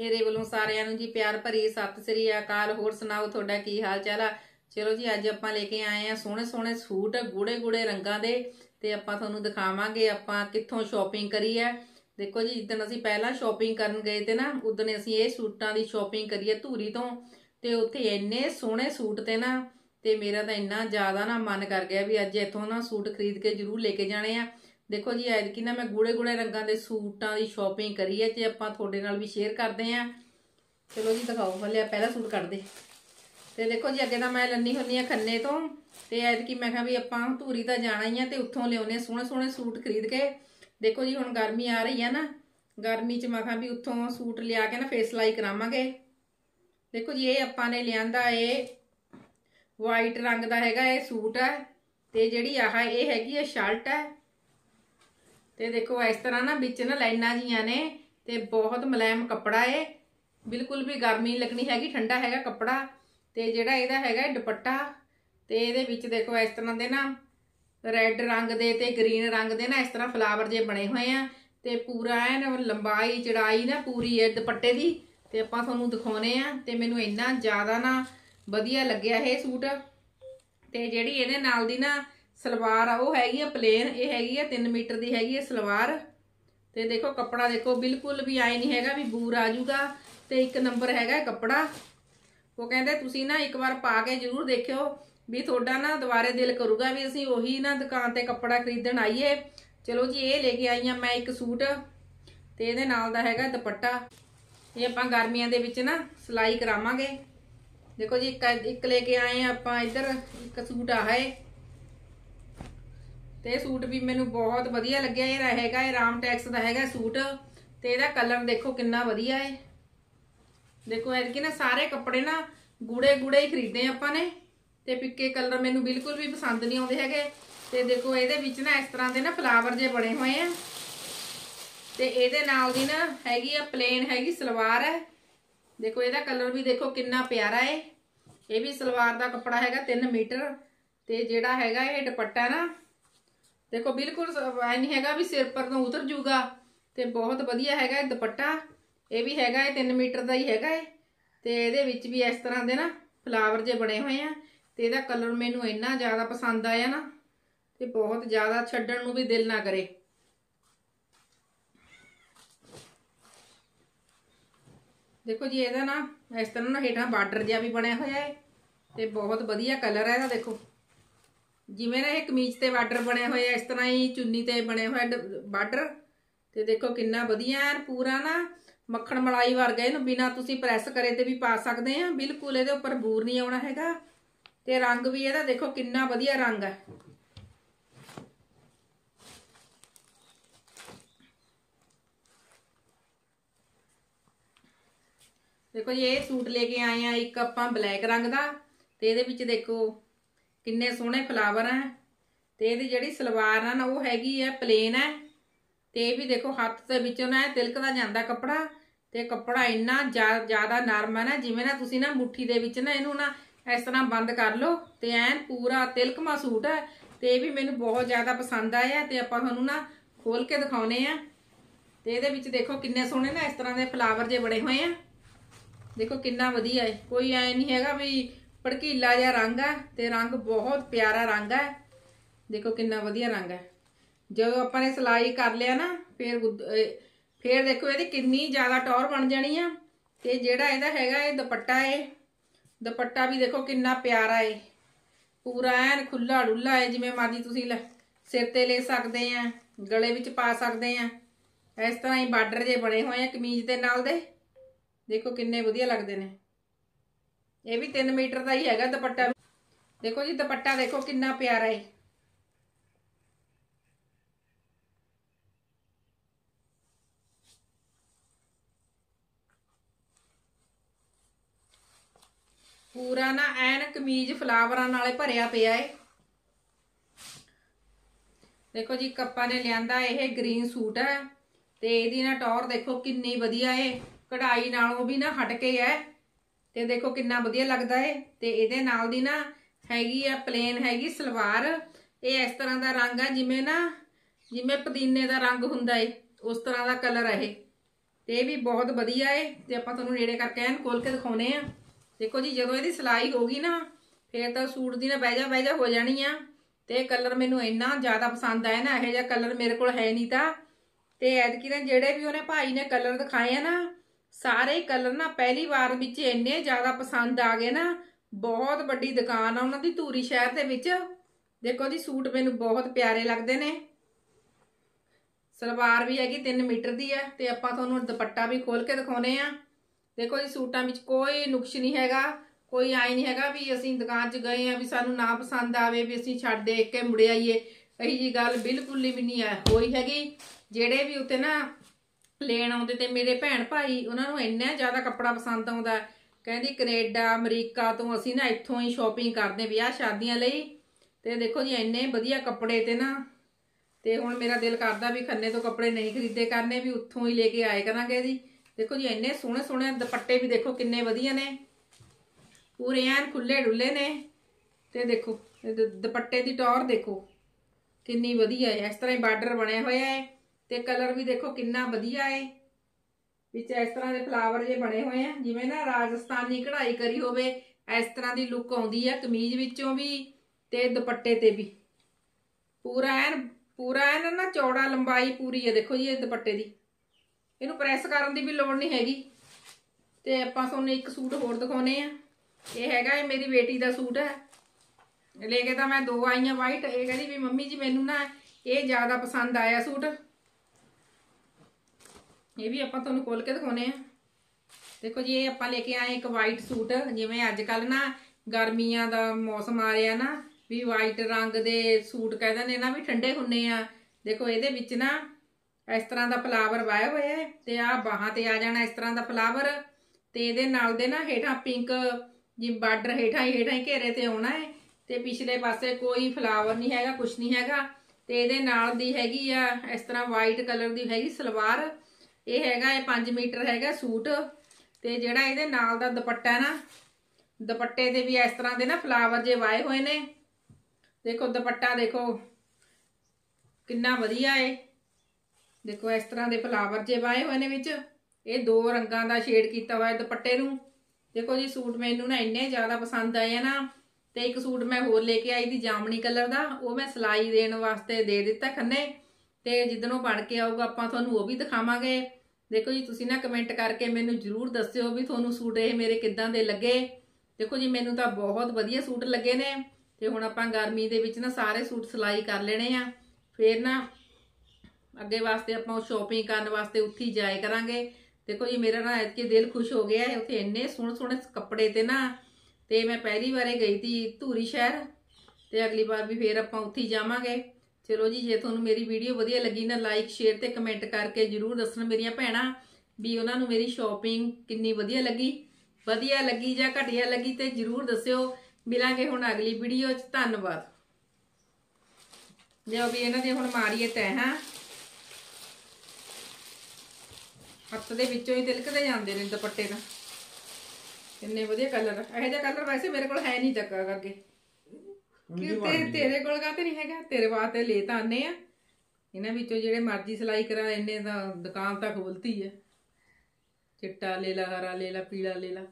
ਮੇਰੇ ਵੱਲੋਂ ਸਾਰਿਆਂ ਨੂੰ ਜੀ ਪਿਆਰ ਭਰੀ ਸਤਿ ਸ੍ਰੀ ਅਕਾਲ। ਹੋਰ ਸੁਣਾਓ, ਤੁਹਾਡਾ ਕੀ ਹਾਲ ਚਾਲ ਆ? ਚਲੋ ਜੀ, ਅੱਜ ਆਪਾਂ ਲੈ ਕੇ ਆਏ ਆ ਸੋਹਣੇ ਸੋਹਣੇ ਸੂਟ ਗੂੜੇ ਗੂੜੇ ਰੰਗਾਂ ਦੇ, ਤੇ ਆਪਾਂ ਤੁਹਾਨੂੰ ਦਿਖਾਵਾਂਗੇ ਆਪਾਂ ਕਿੱਥੋਂ ਸ਼ਾਪਿੰਗ ਕਰੀ ਹੈ ਦੇਖੋ ਜੀ, ਜਿੱਦਣ ਅਸੀਂ ਪਹਿਲਾਂ ਸ਼ਾਪਿੰਗ ਕਰਨ ਗਏ ਤੇ ਨਾ ਉਦੋਂ ਅਸੀਂ ਇਹ ਸੂਟਾਂ ਦੀ ਸ਼ਾਪਿੰਗ ਕਰੀਏ ਧੂਰੀ ਤੋਂ, ਤੇ ਉੱਥੇ ਇੰਨੇ ਸੋਹਣੇ ਸੂਟ ਤੇ ਨਾ, ਤੇ ਮੇਰਾ ਤਾਂ ਇੰਨਾ ਜ਼ਿਆਦਾ ਨਾ ਮਨ ਕਰ ਗਿਆ ਵੀ ਅੱਜ ਇੱਥੋਂ ਨਾ ਸੂਟ ਖਰੀਦ ਕੇ ਜ਼ਰੂਰ ਲੈ ਕੇ ਜਾਣੇ ਆ। ਦੇਖੋ ਜੀ, ਐਤਕੀ ਨਾ ਮੈਂ ਗੂੜੇ ਗੂੜੇ ਰੰਗਾਂ ਦੇ ਸੂਟਾਂ ਦੀ ਸ਼ਾਪਿੰਗ ਕਰੀ ਹੈ ਤੇ ਆਪਾਂ ਤੁਹਾਡੇ ਨਾਲ ਵੀ ਸ਼ੇਅਰ ਕਰਦੇ ਆ। ਚਲੋ ਜੀ, ਦਿਖਾਓ ਹਲੇ ਪਹਿਲਾ ਸੂਟ ਕੱਢਦੇ। ਤੇ ਦੇਖੋ ਜੀ, ਅੱਗੇ ਤਾਂ ਮੈਂ ਲੰਨੀ ਹੁੰਨੀ ਆ ਖੰਨੇ ਤੋਂ ਤੇ ਐਤਕੀ ਮੈਂ ਕਿਹਾ ਵੀ ਆਪਾਂ ਧੂਰੀ ਤਾਂ ਜਾਣਾ ਹੀ ਆ ਤੇ ਉੱਥੋਂ ਲਿਆਉਨੇ ਸੋਹਣੇ ਸੋਹਣੇ ਸੂਟ ਖਰੀਦ ਕੇ। ਦੇਖੋ ਜੀ, ਹੁਣ ਗਰਮੀ ਆ ਰਹੀ ਆ ਨਾ, ਗਰਮੀ 'ਚ ਮੈਂ ਕਿਹਾ ਵੀ ਉੱਥੋਂ ਸੂਟ ਲਿਆ ਕੇ ਨਾ ਫੇਸ ਲਾਈ ਕਰਾਵਾਂਗੇ। ਦੇਖੋ ਜੀ, ਇਹ ਆਪਾਂ ਨੇ ਲਿਆਂਦਾ ਇਹ ਵਾਈਟ ਰੰਗ ਦਾ ਹੈਗਾ ਇਹ ਸੂਟ ਹੈ ਤੇ ਜਿਹੜੀ ਆਹ ਇਹ ਹੈਗੀ ਹੈ ਸ਼ਰਟ ਹੈ ਤੇ ਦੇਖੋ, ਇਸ ਤਰ੍ਹਾਂ ਨਾ ਵਿੱਚ ਨਾ ਲਾਈਨਾਂ ਜੀਆਂ ਨੇ ਤੇ ਬਹੁਤ ਮੁਲਾਇਮ ਕੱਪੜਾ ਏ। ਬਿਲਕੁਲ ਵੀ ਗਰਮੀ ਲੱਗਣੀ ਹੈਗੀ, ਠੰਡਾ ਹੈਗਾ ਕੱਪੜਾ। ਤੇ ਜਿਹੜਾ ਇਹਦਾ ਹੈਗਾ ਦੁਪੱਟਾ, ਤੇ ਇਹਦੇ ਵਿੱਚ ਦੇਖੋ, ਇਸ ਤਰ੍ਹਾਂ ਦੇ ਨਾ ਰੈੱਡ ਰੰਗ ਦੇ ਤੇ ਗ੍ਰੀਨ ਰੰਗ ਦੇ ਨਾ ਇਸ ਤਰ੍ਹਾਂ ਫਲਾਵਰ ਜੇ ਬਣੇ ਹੋਏ ਆ। ਤੇ ਪੂਰਾ ਐਨ ਲੰਬਾਈ, ਚੜਾਈ ਨਾ ਪੂਰੀ ਇਹ ਦੁਪੱਟੇ ਦੀ। ਤੇ ਆਪਾਂ ਤੁਹਾਨੂੰ ਦਿਖਾਉਨੇ ਆ ਤੇ ਮੈਨੂੰ ਇੰਨਾ ਜ਼ਿਆਦਾ ਨਾ ਵਧੀਆ ਲੱਗਿਆ ਇਹ ਸੂਟ। ਤੇ ਜਿਹੜੀ ਇਹਦੇ ਨਾਲ ਦੀ ਨਾ ਸਲਵਾਰ ਆ, ਉਹ ਹੈਗੀ ਆ ਪਲੇਨ ਇਹ ਹੈਗੀ ਆ 3 ਮੀਟਰ ਦੀ ਹੈਗੀ ਆ ਸਲਵਾਰ। ਤੇ ਦੇਖੋ ਕੱਪੜਾ ਦੇਖੋ, ਬਿਲਕੁਲ ਵੀ ਆਏ ਨਹੀਂ ਹੈਗਾ ਵੀ ਬੂਰ ਆ ਜਾਊਗਾ ਤੇ ਇੱਕ ਨੰਬਰ ਹੈਗਾ ਕੱਪੜਾ। ਉਹ ਕਹਿੰਦੇ ਤੁਸੀਂ ਨਾ ਇੱਕ ਵਾਰ ਪਾ ਕੇ ਜ਼ਰੂਰ ਦੇਖਿਓ ਵੀ ਤੁਹਾਡਾ ਨਾ ਦੁਬਾਰੇ ਦਿਲ ਕਰੂਗਾ ਵੀ ਅਸੀਂ ਉਹੀ ਨਾ ਦੁਕਾਨ ਤੇ ਕੱਪੜਾ ਖਰੀਦਣ ਆਈਏ। ਚਲੋ ਜੀ, ਇਹ ਲੈ ਕੇ ਆਈ ਆ ਮੈਂ ਇੱਕ ਸੂਟ ਤੇ ਇਹਦੇ ਨਾਲ ਦਾ ਹੈਗਾ ਦੁਪੱਟਾ। ਇਹ ਆਪਾਂ ਗਰਮੀਆਂ ਦੇ ਵਿੱਚ ਨਾ ਸਿਲਾਈ ਕਰਾਵਾਂਗੇ। ਦੇਖੋ ਜੀ, ਇੱਕ ਇੱਕ ਲੈ ਕੇ ਆਏ ਆ ਆਪਾਂ ਇੱਧਰ, ਇੱਕ ਸੂਟ ਆ ਹੈ ਤੇ ਇਹ ਸੂਟ ਵੀ ਮੈਨੂੰ ਬਹੁਤ ਵਧੀਆ ਲੱਗਿਆ। ਇਹ ਰਹੇਗਾ ਇਹ ਰਾਮ ਟੈਕਸ ਦਾ ਹੈਗਾ ਸੂਟ। ਤੇ ਇਹਦਾ ਕਲਰ ਦੇਖੋ ਕਿੰਨਾ ਵਧੀਆ ਹੈ ਦੇਖੋ ਕਿ ਨਾ ਸਾਰੇ ਕੱਪੜੇ ਨਾ ਗੂੜੇ ਗੂੜੇ ਹੀ ਖਰੀਦੇ ਆਪਾਂ ਨੇ। ਤੇ ਪਿੱਕੇ ਕਲਰ ਮੈਨੂੰ ਬਿਲਕੁਲ ਵੀ ਪਸੰਦ ਨਹੀਂ ਆਉਂਦੇ ਹੈਗੇ। ਤੇ ਦੇਖੋ ਇਹਦੇ ਵਿੱਚ ਨਾ ਇਸ ਤਰ੍ਹਾਂ ਦੇ ਨਾ ਫਲਾਵਰ ਜੇ ਬਣੇ ਹੋਏ ਆ। ਤੇ ਇਹਦੇ ਨਾਲ ਦੀ ਨਾ ਹੈਗੀ ਆ ਪਲੇਨ ਹੈਗੀ ਸਲਵਾਰ। ਹੈ ਦੇਖੋ ਇਹਦਾ ਕਲਰ ਵੀ ਦੇਖੋ ਕਿੰਨਾ ਪਿਆਰਾ ਹੈ ਇਹ ਵੀ ਸਲਵਾਰ ਦਾ ਕੱਪੜਾ ਹੈਗਾ 3 ਮੀਟਰ। ਤੇ ਜਿਹੜਾ ਹੈਗਾ ਇਹ ਦੁਪੱਟਾ ਨਾ ਦੇਖੋ ਬਿਲਕੁਲ ਐ ਨਹੀਂ ਹੈਗਾ ਵੀ ਸਿਰ ਪਰ ਤੋਂ ਉਤਰ ਜੂਗਾ ਤੇ ਬਹੁਤ ਵਧੀਆ ਹੈਗਾ ਇਹ ਦੁਪੱਟਾ। ਇਹ ਵੀ ਹੈਗਾ ਇਹ 3 ਮੀਟਰ ਦਾ ਹੀ ਹੈਗਾ ਹੈ ਤੇ ਇਹਦੇ ਵਿੱਚ ਵੀ ਇਸ ਤਰ੍ਹਾਂ ਦੇ ਨਾ ਫਲਾਵਰ ਜੇ ਬਣੇ ਹੋਏ ਆ ਤੇ ਇਹਦਾ ਕਲਰ ਮੈਨੂੰ ਇੰਨਾ ਜ਼ਿਆਦਾ ਪਸੰਦ ਆਇਆ ਨਾ ਤੇ ਬਹੁਤ ਜ਼ਿਆਦਾ ਛੱਡਣ ਨੂੰ ਵੀ ਦਿਲ ਨਾ ਕਰੇ। ਦੇਖੋ ਜੀ ਇਹਦਾ ਨਾ ਇਸ ਤਰ੍ਹਾਂ ਨਾ ਹੇਠਾਂ ਬਾਰਡਰ ਜਿਹਾ ਵੀ ਬਣਿਆ ਹੋਇਆ ਹੈ ਤੇ ਬਹੁਤ ਵਧੀਆ ਕਲਰ ਹੈ ਇਹਦਾ ਦੇਖੋ। ਜਿਵੇਂ ਨਾ ਇਹ ਕਮੀਜ਼ ਤੇ ਬਾਰਡਰ ਬਣੇ ਹੋਏ ਆ, ਇਸ ਤਰ੍ਹਾਂ ਹੀ ਚੁੰਨੀ ਤੇ ਬਣੇ ਹੋਏ ਬਾਰਡਰ। ਤੇ ਦੇਖੋ ਕਿੰਨਾ ਵਧੀਆ ਹੈ ਪੂਰਾ ਨਾ ਮੱਖਣ ਮਲਾਈ ਵਰਗਾ ਇਹਨੂੰ ਬਿਨਾ ਤੁਸੀਂ ਪ੍ਰੈਸ ਕਰੇ ਤੇ ਵੀ ਪਾ ਸਕਦੇ ਆ। ਬਿਲਕੁਲ ਇਹਦੇ ਉੱਪਰ ਬੂਰ ਨਹੀਂ ਆਉਣਾ ਹੈਗਾ। ਤੇ ਰੰਗ ਵੀ ਇਹਦਾ ਦੇਖੋ ਕਿੰਨਾ ਵਧੀਆ ਰੰਗ ਹੈ ਦੇਖੋ ਜੀ, ਇਹ ਸੂਟ ਲੈ ਕੇ ਆਏ ਆ ਇੱਕ ਆਪਾਂ ਬਲੈਕ ਰੰਗ ਦਾ। ਤੇ ਇਹਦੇ ਵਿੱਚ ਦੇਖੋ ਕਿੰਨੇ ਸੋਹਣੇ ਫਲਾਵਰ ਆ। ਤੇ ਇਹਦੀ ਜਿਹੜੀ ਸਲਵਾਰ ਆ ਨਾ, ਉਹ ਹੈਗੀ ਹੈ ਪਲੇਨ ਹੈ ਤੇ ਇਹ ਵੀ ਦੇਖੋ, ਹੱਥ ਦੇ ਵਿੱਚੋਂ ਨਾ ਤਿਲਕਦਾ ਜਾਂਦਾ ਕੱਪੜਾ। ਤੇ ਕੱਪੜਾ ਇੰਨਾ ਜ਼ਿਆਦਾ ਨਰਮ ਹੈ ਨਾ, ਜਿਵੇਂ ਨਾ ਤੁਸੀਂ ਨਾ ਮੁੱਠੀ ਦੇ ਵਿੱਚ ਨਾ ਇਹਨੂੰ ਨਾ ਇਸ ਤਰ੍ਹਾਂ ਬੰਦ ਕਰ ਲਓ ਤੇ ਐਨ ਪੂਰਾ ਤਿਲਕਮਾ ਸੂਟ ਹੈ ਤੇ ਇਹ ਵੀ ਮੈਨੂੰ ਬਹੁਤ ਜ਼ਿਆਦਾ ਪਸੰਦ ਆਇਆ ਤੇ ਆਪਾਂ ਤੁਹਾਨੂੰ ਨਾ ਖੋਲ ਕੇ ਦਿਖਾਉਨੇ ਆ। ਤੇ ਇਹਦੇ ਵਿੱਚ ਦੇਖੋ ਕਿੰਨੇ ਸੋਹਣੇ ਨਾ ਇਸ ਤਰ੍ਹਾਂ ਦੇ ਫਲਾਵਰ ਜੇ ਬਣੇ ਹੋਏ ਆ। ਦੇਖੋ ਕਿੰਨਾ ਵਧੀਆ ਹੈ ਕੋਈ ਐ ਨਹੀਂ ਹੈਗਾ ਵੀ ਭੜਕੀਲਾ ਜਿਹਾ ਰੰਗ ਹੈ ਤੇ ਰੰਗ ਬਹੁਤ ਪਿਆਰਾ ਰੰਗ ਹੈ। ਦੇਖੋ ਕਿੰਨਾ ਵਧੀਆ ਰੰਗ ਹੈ। ਜਦੋਂ ਆਪਾਂ ਨੇ ਸਿਲਾਈ ਕਰ ਲਿਆ ਨਾ, ਫਿਰ ਫਿਰ ਦੇਖੋ ਇਹਦੀ ਕਿੰਨੀ ਜ਼ਿਆਦਾ ਟੌਰ ਬਣ ਜਾਣੀ ਆ। ਤੇ ਜਿਹੜਾ ਇਹਦਾ ਹੈਗਾ ਇਹ ਦੁਪੱਟਾ ਏ। ਦੁਪੱਟਾ ਵੀ ਦੇਖੋ ਕਿੰਨਾ ਪਿਆਰਾ ਏ। ਪੂਰਾ ਐਨ ਖੁੱਲਾ ਡੁੱਲਾ ਏ, ਜਿਵੇਂ ਮਰਜ਼ੀ ਤੁਸੀਂ ਸਿਰ ਤੇ ਲੈ ਸਕਦੇ ਆ, ਗਲੇ ਵਿੱਚ ਪਾ ਸਕਦੇ ਆ। ਇਸ ਤਰ੍ਹਾਂ ਹੀ ਬਾਰਡਰ ਜੇ ਬਣੇ ਹੋਏ ਆ ਕਮੀਜ਼ ਦੇ ਨਾਲ ਦੇ। ਦੇਖੋ ਕਿੰਨੇ ਵਧੀਆ ਲੱਗਦੇ ਨੇ। ਇਹ ਵੀ 3 ਮੀਟਰ ਦਾ ਹੀ ਹੈਗਾ ਦੁਪੱਟਾ। ਦੇਖੋ ਜੀ, ਦੁਪੱਟਾ ਦੇਖੋ ਕਿੰਨਾ ਪਿਆਰਾ ਹੈ ਪੂਰਾ ਨਾ ਐਨ ਕਮੀਜ਼ ਫਲਾਵਰਾਂ ਨਾਲੇ ਭਰਿਆ ਪਿਆ ਏ। ਦੇਖੋ ਜੀ ਕੱਪਾ ਨੇ ਲਿਆਂਦਾ ਇਹ ਗ੍ਰੀਨ ਸੂਟ ਹੈ। ਤੇ ਇਹਦੀ ਨਾ ਟੌਰ ਦੇਖੋ ਕਿੰਨੀ ਵਧੀਆ ਏ। ਕਢਾਈ ਨਾਲੋਂ ਵੀ ਨਾ ਹਟ ਕੇ ਹੈ। ਤੇ ਦੇਖੋ ਕਿੰਨਾ ਵਧੀਆ ਲੱਗਦਾ ਏ। ਤੇ ਇਹਦੇ ਨਾਲ ਦੀ ਨਾ ਹੈਗੀ ਆ ਪਲੇਨ ਹੈਗੀ ਸਲਵਾਰ। ਇਹ ਇਸ ਤਰ੍ਹਾਂ ਦਾ ਰੰਗ ਆ ਜਿਵੇਂ ਨਾ, ਜਿਵੇਂ ਪੁਦੀਨੇ ਦਾ ਰੰਗ ਹੁੰਦਾ ਏ, ਉਸ ਤਰ੍ਹਾਂ ਦਾ ਕਲਰ ਹੈ ਇਹ। ਤੇ ਇਹ ਵੀ ਬਹੁਤ ਵਧੀਆ ਏ। ਤੇ ਆਪਾਂ ਤੁਹਾਨੂੰ ਨੇੜੇ ਕਰਕੇ ਐਨ ਖੋਲ ਕੇ ਦਿਖਾਉਨੇ ਆ। ਦੇਖੋ ਜੀ, ਜਦੋਂ ਇਹਦੀ ਸਿਲਾਈ ਹੋ ਗਈ ਨਾ, ਫੇਰ ਤਾਂ ਸੂਟ ਦੀ ਨਾ ਬਹਿਜਾ ਬਹਿਜਾ ਹੋ ਜਾਣੀ ਆ। ਤੇ ਇਹ ਕਲਰ ਮੈਨੂੰ ਇੰਨਾ ਜ਼ਿਆਦਾ ਪਸੰਦ ਆਇਆ ਨਾ, ਇਹੋ ਜਿਹਾ ਕਲਰ ਮੇਰੇ ਕੋਲ ਹੈ ਨਹੀਂ ਤਾਂ। ਤੇ ਐਤਕੀ ਨੇ ਜਿਹੜੇ ਵੀ ਉਹਨੇ ਭਾਈ ਨੇ ਕਲਰ ਦਿਖਾਏ ਆ ਨਾ ਸਾਰੇ ਕਲਰ ਨਾ ਪਹਿਲੀ ਵਾਰ ਵਿੱਚ ਇੰਨੇ ਜ਼ਿਆਦਾ ਪਸੰਦ ਆ ਗਏ ਨਾ। ਬਹੁਤ ਵੱਡੀ ਦੁਕਾਨ ਆ ਉਹਨਾਂ ਦੀ ਧੂਰੀ ਸ਼ਹਿਰ ਦੇ ਵਿੱਚ। ਦੇਖੋ ਜੀ, ਸੂਟ ਮੈਨੂੰ ਬਹੁਤ ਪਿਆਰੇ ਲੱਗਦੇ ਨੇ। ਸਲਵਾਰ ਵੀ ਹੈਗੀ 3 ਮੀਟਰ ਦੀ ਹੈ ਤੇ ਆਪਾਂ ਤੁਹਾਨੂੰ ਦੁਪੱਟਾ ਵੀ ਖੋਲ ਕੇ ਦਿਖਾਉਨੇ ਆ। ਦੇਖੋ ਜੀ, ਸੂਟਾਂ ਵਿੱਚ ਕੋਈ ਨੁਕਸ ਨਹੀਂ ਹੈਗਾ, ਕੋਈ ਆਈ ਨਹੀਂ ਹੈਗਾ ਵੀ ਅਸੀਂ ਦੁਕਾਨ 'ਚ ਗਏ ਆ ਵੀ ਸਾਨੂੰ ਨਾ ਪਸੰਦ ਆਵੇ ਵੀ ਅਸੀਂ ਛੱਡ ਦੇ ਕੇ ਮੁੜ ਆਈਏ। ਇਹੀ ਜੀ ਗੱਲ ਬਿਲਕੁਲ ਵੀ ਨਹੀਂ ਆ ਹੋਈ ਹੈਗੀ। ਜਿਹੜੇ ਵੀ ਉੱਤੇ ਨਾ ਲੈਣ ਆਉਂਦੇ ਤੇ ਮੇਰੇ ਭੈਣ ਭਾਈ ਉਹਨਾਂ ਨੂੰ ਇੰਨਾ ਜ਼ਿਆਦਾ ਕੱਪੜਾ ਪਸੰਦ ਆਉਂਦਾ ਕਹਿੰਦੀ ਕੈਨੇਡਾ, ਅਮਰੀਕਾ ਤੋਂ ਅਸੀਂ ਨਾ ਇੱਥੋਂ ਹੀ ਸ਼ਾਪਿੰਗ ਕਰਦੇ ਵਿਆਹ ਸ਼ਾਦੀਆਂ ਲਈ। ਤੇ ਦੇਖੋ ਜੀ, ਇੰਨੇ ਵਧੀਆ ਕੱਪੜੇ ਤੇ ਨਾ, ਤੇ ਹੁਣ ਮੇਰਾ ਦਿਲ ਕਰਦਾ ਵੀ ਖੰਨੇ ਤੋਂ ਕੱਪੜੇ ਨਹੀਂ ਖਰੀਦੇ ਕਰਨੇ, ਵੀ ਉੱਥੋਂ ਹੀ ਲੈ ਕੇ ਆਏ ਕਰਾਂਗੇ ਜੀ। ਦੇਖੋ ਜੀ, ਇੰਨੇ ਸੋਹਣੇ ਸੋਹਣੇ ਦੁਪੱਟੇ ਵੀ ਦੇਖੋ ਕਿੰਨੇ ਵਧੀਆ ਨੇ। ਪੂਰੇ ਐਨ ਖੁੱਲੇ ਡੁੱਲੇ ਨੇ। ਤੇ ਦੇਖੋ ਦੁਪੱਟੇ ਦੀ ਟੌਰ ਦੇਖੋ, ਕਿੰਨੀ ਵਧੀਆ ਹੈ। ਇਸ ਤਰ੍ਹਾਂ ਹੀ ਬਾਰਡਰ ਬਣਿਆ ਹੋਇਆ ਹੈ। ਤੇ ਕਲਰ ਵੀ ਦੇਖੋ ਕਿੰਨਾ ਵਧੀਆ ਏ। ਵਿੱਚ ਇਸ ਤਰ੍ਹਾਂ ਦੇ ਫਲਾਵਰ ਜੇ ਬਣੇ ਹੋਏ ਆ, ਜਿਵੇਂ ਨਾ ਰਾਜਸਥਾਨੀ ਕਢਾਈ ਕਰੀ ਹੋਵੇ, ਇਸ ਤਰ੍ਹਾਂ ਦੀ ਲੁੱਕ ਆਉਂਦੀ ਆ ਕਮੀਜ਼ ਵਿੱਚੋਂ ਵੀ ਤੇ ਦੁਪੱਟੇ ਤੇ ਵੀ। ਪੂਰਾ ਐਨ ਪੂਰਾ ਐਨ ਨਾ ਚੌੜਾ ਲੰਬਾਈ ਪੂਰੀ ਹੈ ਦੇਖੋ ਜੀ ਇਹ ਦੁਪੱਟੇ ਦੀ। ਇਹਨੂੰ ਪ੍ਰੈਸ ਕਰਨ ਦੀ ਵੀ ਲੋੜ ਨਹੀਂ ਹੈਗੀ। ਤੇ ਆਪਾਂ ਤੁਹਾਨੂੰ ਇੱਕ ਸੂਟ ਹੋਰ ਦਿਖਾਉਨੇ ਆ। ਇਹ ਹੈਗਾ ਇਹ ਮੇਰੀ ਬੇਟੀ ਦਾ ਸੂਟ ਹੈ। ਲੈ ਕੇ ਤਾਂ ਮੈਂ ਦੋ ਆਈਆਂ ਵਾਈਟ ਇਹ ਕਹਿੰਦੀ ਵੀ ਮੰਮੀ ਜੀ ਮੈਨੂੰ ਨਾ ਇਹ ਜ਼ਿਆਦਾ ਪਸੰਦ ਆਇਆ ਸੂਟ। ਇਹ ਵੀ ਆਪਾਂ ਤੁਹਾਨੂੰ ਖੋਲ ਕੇ ਦਿਖਾਉਨੇ ਆ। ਦੇਖੋ ਜੀ, ਇਹ ਆਪਾਂ ਲੈ ਕੇ ਆਏ ਇੱਕ ਵਾਈਟ ਸੂਟ ਜਿਵੇਂ ਅੱਜ ਕੱਲ ਨਾ ਗਰਮੀਆਂ ਦਾ ਮੌਸਮ ਆ ਰਿਹਾ ਨਾ, ਵੀ ਵਾਈਟ ਰੰਗ ਦੇ ਸੂਟ ਕਹਿੰਦੇ ਨੇ ਨਾ, ਵੀ ਠੰਡੇ ਹੁੰਨੇ ਆ। ਦੇਖੋ, ਇਹਦੇ ਵਿੱਚ ਨਾ ਇਸ ਤਰ੍ਹਾਂ ਦਾ ਫਲਾਵਰ ਵਾਇਆ ਹੋਇਆ ਹੈ ਤੇ ਆ ਬਾਹਾਂ ਤੇ ਆ ਜਾਣਾ ਇਸ ਤਰ੍ਹਾਂ ਦਾ ਫਲਾਵਰ ਤੇ ਇਹਦੇ ਨਾਲ ਦੇ ਨਾ ਹੇਠਾਂ ਪਿੰਕ ਜੀ ਬਾਰਡਰ ਹੇਠਾਂ ਹੀ ਹੇਠਾਂ ਹੀ ਘੇਰੇ ਤੇ ਆਉਣਾ ਹੈ ਤੇ ਪਿਛਲੇ ਪਾਸੇ ਕੋਈ ਫਲਾਵਰ ਨਹੀਂ ਹੈਗਾ ਕੁਝ ਨਹੀਂ ਹੈਗਾ ਤੇ ਇਹਦੇ ਨਾਲ ਦੀ ਹੈਗੀ ਆ, ਇਸ ਤਰ੍ਹਾਂ ਵਾਈਟ ਕਲਰ ਦੀ ਹੈਗੀ ਸਲਵਾਰ। ਇਹ ਹੈਗਾ ਇਹ 5 ਮੀਟਰ ਹੈਗਾ ਸੂਟ ਤੇ ਜਿਹੜਾ ਇਹਦੇ ਨਾਲ ਦਾ ਦੁਪੱਟਾ ਨਾ, ਦੁਪੱਟੇ ਤੇ ਵੀ ਇਸ ਤਰ੍ਹਾਂ ਦੇ ਨਾ ਫਲਾਵਰ ਜੇ ਵਾਏ ਹੋਏ ਨੇ। ਦੇਖੋ ਦੁਪੱਟਾ ਦੇਖੋ, ਕਿੰਨਾ ਵਧੀਆ ਏ। ਦੇਖੋ ਇਸ ਤਰ੍ਹਾਂ ਦੇ ਫਲਾਵਰ ਜੇ ਵਾਏ ਹੋਏ ਨੇ ਵਿੱਚ। ਇਹ ਦੋ ਰੰਗਾਂ ਦਾ ਸ਼ੇਡ ਕੀਤਾ ਹੋਇਆ ਦੁਪੱਟੇ ਨੂੰ। ਦੇਖੋ ਜੀ ਸੂਟ ਮੈਨੂੰ ਨਾ ਇੰਨੇ ਜ਼ਿਆਦਾ ਪਸੰਦ ਆਏ ਆ ਨਾ, ਤੇ ਇੱਕ ਸੂਟ ਮੈਂ ਹੋਰ ਲੈ ਕੇ ਆਈ ਦੀ ਜਾਮਣੀ ਕਲਰ ਦਾ, ਉਹ ਮੈਂ ਸਿਲਾਈ ਦੇਣ ਵਾਸਤੇ ਦੇ ਦਿੱਤਾ ਖੰਨੇ। ਤੇ ਜਿੱਦਣ ਉਹ ਬਣ ਕੇ ਆਊਗਾ, ਆਪਾਂ ਤੁਹਾਨੂੰ ਉਹ ਵੀ ਦਿਖਾਵਾਂਗੇ। ਦੇਖੋ ਜੀ, ਤੁਸੀਂ ਨਾ ਕਮੈਂਟ ਕਰਕੇ ਮੈਨੂੰ ਜਰੂਰ ਦੱਸਿਓ ਵੀ ਤੁਹਾਨੂੰ ਸੂਟ ਇਹ ਮੇਰੇ ਕਿੱਦਾਂ ਦੇ ਲੱਗੇ। ਦੇਖੋ ਜੀ, ਮੈਨੂੰ ਤਾਂ ਬਹੁਤ ਵਧੀਆ ਸੂਟ ਲੱਗੇ ਨੇ। ਤੇ ਹੁਣ ਆਪਾਂ ਗਰਮੀ ਦੇ ਵਿੱਚ ਨਾ ਸਾਰੇ ਸੂਟ ਸਿਲਾਈ ਕਰ ਲੈਣੇ ਆ। ਫੇਰ ਨਾ ਅੱਗੇ ਵਾਸਤੇ ਆਪਾਂ ਉਹ ਸ਼ਾਪਿੰਗ ਕਰਨ ਵਾਸਤੇ ਉੱਥੇ ਹੀ ਜਾਏ ਕਰਾਂਗੇ। ਦੇਖੋ ਜੀ, ਮੇਰਾ ਨਾ ਐਤਕੀ ਦਿਲ ਖੁਸ਼ ਹੋ ਗਿਆ ਹੈ। ਉੱਥੇ ਇੰਨੇ ਸੋਹਣੇ ਸੋਹਣੇ ਕੱਪੜੇ ਤੇ ਨਾ। ਤੇ ਮੈਂ ਪਹਿਲੀ ਵਾਰੇ ਗਈ ਸੀ ਧੂਰੀ ਸ਼ਹਿਰ। ਤੇ ਅਗਲੀ ਵਾਰ ਵੀ ਫੇਰ ਆਪਾਂ ਉੱਥੇ ਹੀ ਜਾਵਾਂਗੇ। ਚਲੋ ਜੀ, ਜੇ ਤੁਹਾਨੂੰ ਮੇਰੀ ਵੀਡੀਓ ਵਧੀਆ ਲੱਗੀ ਨਾ ਲਾਈਕ ਸ਼ੇਅਰ ਤੇ ਕਮੈਂਟ ਕਰਕੇ ਜਰੂਰ ਦੱਸਣਾ ਮੇਰੀਆਂ ਭੈਣਾਂ ਵੀ ਉਹਨਾਂ ਨੂੰ ਮੇਰੀ ਸ਼ਾਪਿੰਗ ਕਿੰਨੀ ਵਧੀਆ ਲੱਗੀ। ਵਧੀਆ ਲੱਗੀ ਜਾਂ ਘਟੀਆ ਲੱਗੀ ਤੇ ਜਰੂਰ ਦੱਸਿਓ। ਮਿਲਾਂਗੇ ਹੁਣ ਅਗਲੀ ਵੀਡੀਓ 'ਚ। ਧੰਨਵਾਦ। ਲਿਓ ਵੀ ਇਹਨਾਂ ਦੇ ਹੁਣ ਮਾਰੀਏ ਤੈਹਾਂ ਹੱਥ ਦੇ ਵਿੱਚੋਂ ਹੀ ਤਿਲਕਦੇ ਜਾਂਦੇ ਨੇ ਦੁਪੱਟੇ ਦਾ ਕਿੰਨੇ ਵਧੀਆ ਕਲਰ ਇਹੋ ਜਿਹਾ ਕਲਰ ਵੈਸੇ ਮੇਰੇ ਕੋਲ ਹੈ ਨਹੀਂ ਚੱਕਾ ਕਰਕੇ। ਕਿ ਤੇ ਤੇਰੇ ਕੋਲ ਕਾਤੇ ਨਹੀਂ ਹੈਗਾ? ਤੇਰੇ ਵਾਸਤੇ ਲੈ ਤਾਂ ਆਨੇ ਆ। ਇਹਨਾਂ ਵਿੱਚੋਂ ਜਿਹੜੇ ਮਰਜ਼ੀ ਸਿਲਾਈ ਕਰਾ ਇੰਨੇ ਤਾਂ ਦੁਕਾਨ ਤਾਂ ਖੋਲਤੀ ਹੈ ਚਿੱਟਾ ਲੈ ਲਾ ਹਰਾ ਲੈ ਲਾ ਪੀਲਾ ਲੈ ਲਾ।